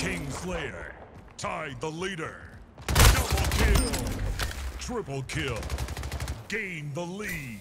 Kingslayer. Tied the leader. Double kill. Triple kill. Gain the lead.